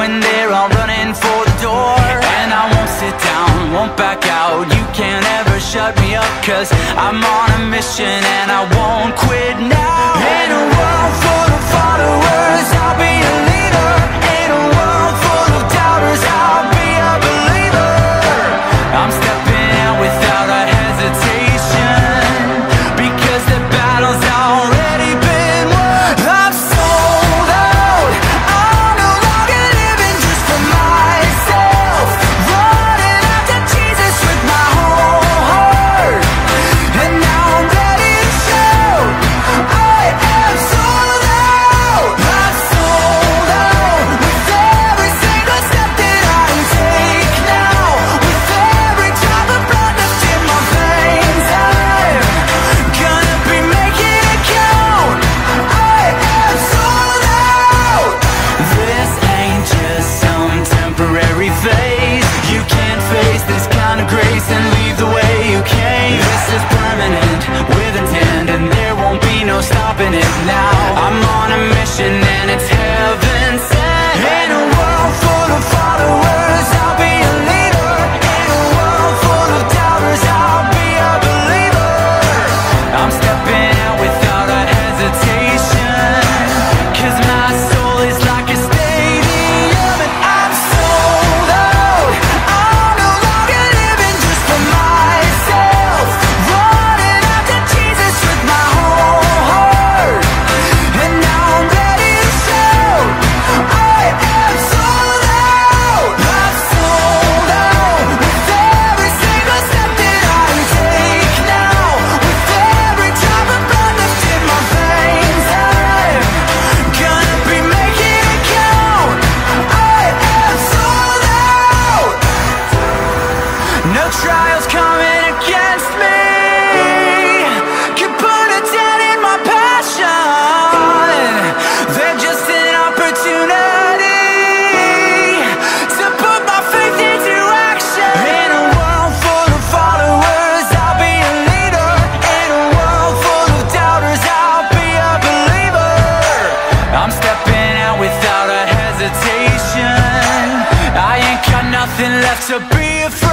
when they're all running for the door. And I won't sit down, won't back out. You can't ever shut me up Cause I'm on a mission and I won't quit now. on a mission. No trials coming against me. Can put a dent in my passion. They're just an opportunity To put my faith into action. In a world full of followers, I'll be a leader. In a world full of doubters, I'll be a believer. I'm stepping out without a hesitation. I ain't got nothing left to be afraid